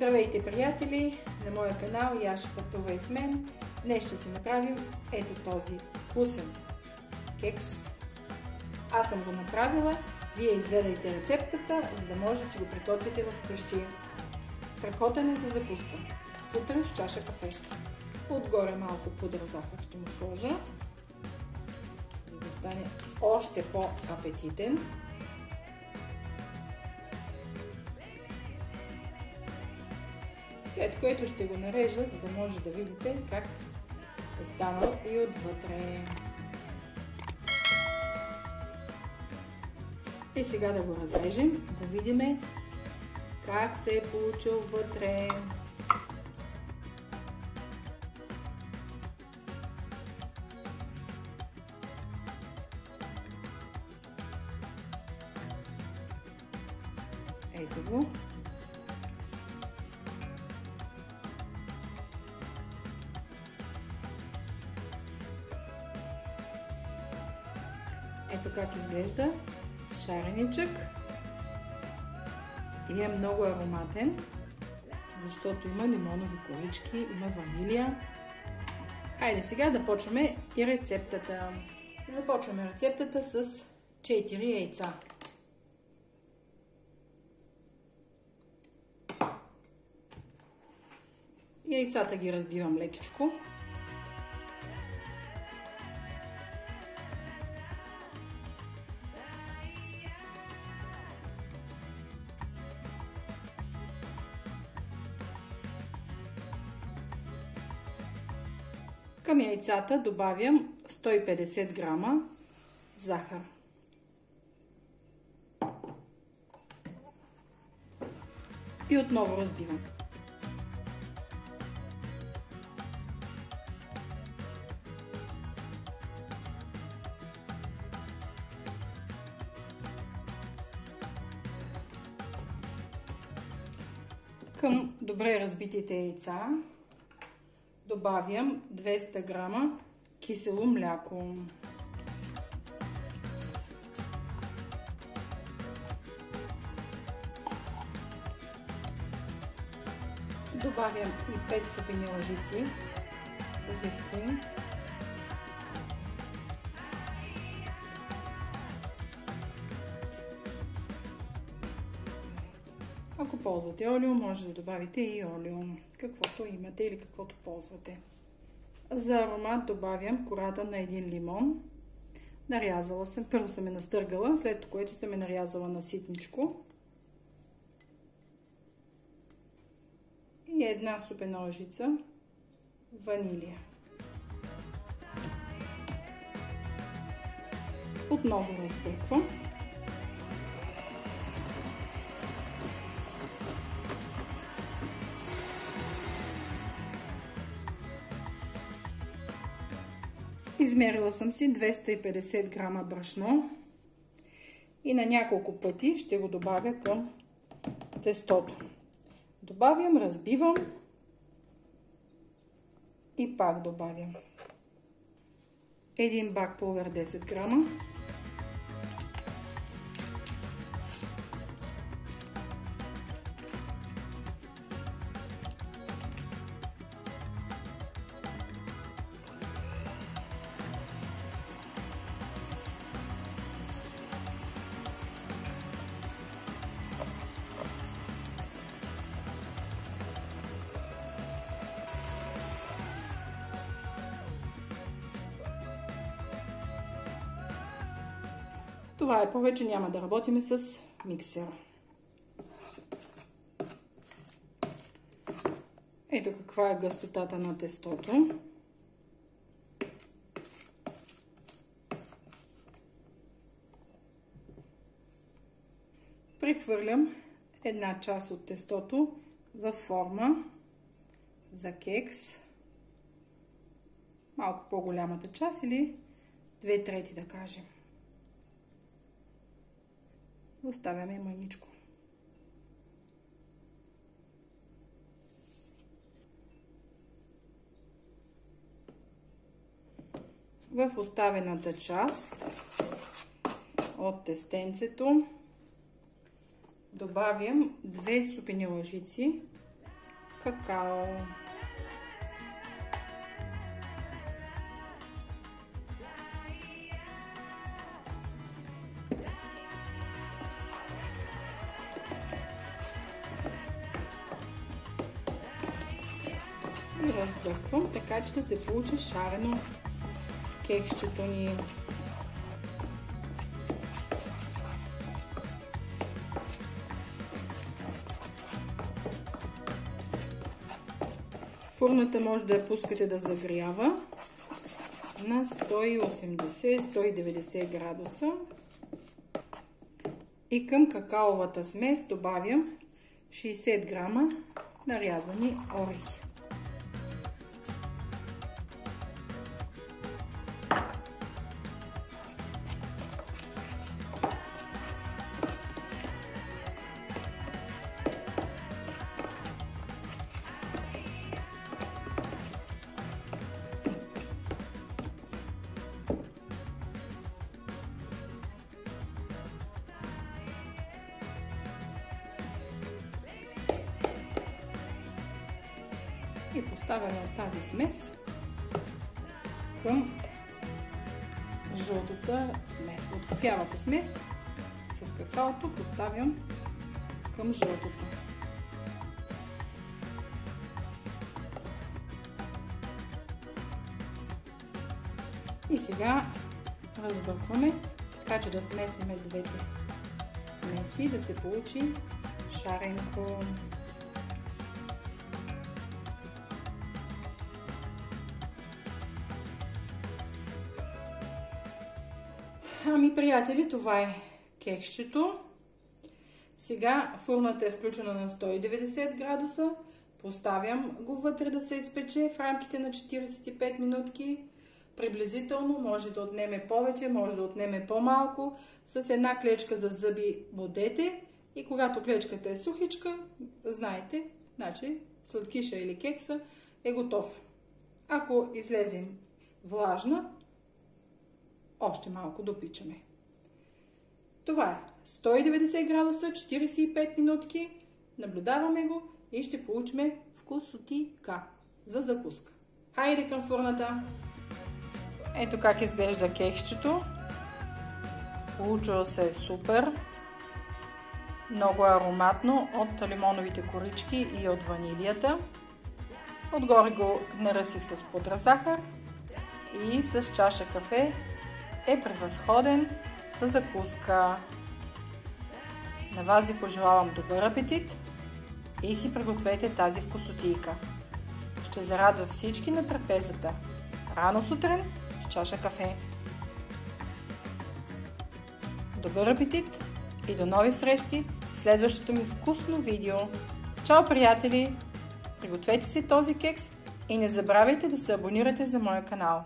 Здравейте, приятели! На моя канал Яша пътува и с мен. Днес ще си направим ето този вкусен кекс. Аз съм го направила. Вие изгледайте рецептата, за да може да си го приготвите в къщи. Страхотен е за закуска. Сутрин с чаша кафе. Отгоре малко пудра захар ще му сложа, за да стане още по-апетитен. След което ще го нарежа, за да може да видите как е станал и отвътре. И сега да го разрежем, да видим как се е получил вътре. Ето го. Ето как изглежда шареничък и е много ароматен, защото има лимонови колички, има ванилия. Хайде сега да почваме и рецептата. Започваме рецептата с 4 яйца. Яйцата ги разбивам лекичко. Към яйцата добавям 150 грама захар. И отново разбивам. Към добре разбитите яйца добавям 200 грама кисело мляко. Добавям и 5 супени лъжици зехтин. Ако ползвате олио, може да добавите и олио, каквото имате или каквото ползвате. За аромат добавям кората на един лимон. Нарязала съм, първо съм е настъргала, след което съм е нарязала на ситничко. И една супена лъжица ванилия. Отново разбърквам. Измерила съм си 250 грама брашно и на няколко пъти ще го добавя към тестото. Добавям, разбивам и пак добавям. Един бак пулвер 10 грама. Това е повече, няма да работиме с миксера. Ето каква е гъстотата на тестото. Прехвърлям една част от тестото в форма за кекс. Малко по-голямата част или две трети да кажем. Оставяме мъничко. В оставената част от тестенцето добавям две супени лъжици какао. И разбърквам, така че да се получи шарено кексчето ни. Фурната може да я пускате да загрява на 180-190 градуса. И към какаовата смес добавям 60 грама нарязани орехи. И поставяме тази смес към жълтата смес. От кафявата смес с какаото поставям към жълтото. И сега разбъркваме, така че да смесиме двете смеси, да се получи шаренко. Ами, приятели, това е кексчето. Сега фурната е включена на 190 градуса. Поставям го вътре да се изпече в рамките на 45 минутки. Приблизително може да отнеме повече, може да отнеме по-малко. С една клечка за зъби бодете и когато клечката е сухичка, знаете, значи сладкиша или кекса е готов. Ако излезем влажна, още малко допичаме. Това е 190 градуса, 45 минутки. Наблюдаваме го и ще получим вкусотика за закуска. Хайде към фурната! Ето как изглежда кексчето. Получило се е супер. Много ароматно от лимоновите корички и от ванилията. Отгоре го наръсих с пудра захар и с чаша кафе е превъзходен за закуска. На вас ви пожелавам добър апетит и си пригответе тази вкусотийка. Ще зарадва всички на трапезата. Рано сутрин с чаша кафе. Добър апетит и до нови срещи в следващото ми вкусно видео. Чао, приятели! Пригответе си този кекс и не забравяйте да се абонирате за моя канал.